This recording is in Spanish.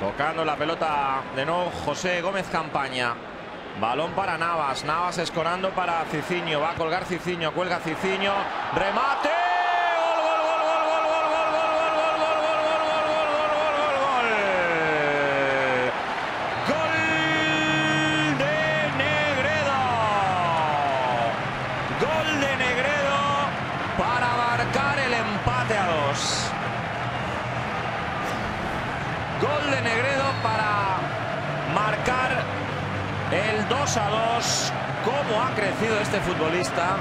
Tocando la pelota de nuevo José Gómez Campaña. Balón para Navas. Navas escorando para Ciciño. Va a colgar CiciñCuelga Ciciño. Remate. Gol de Negredo para marcar el 2 a 2. ¿Cómo ha crecido este futbolista?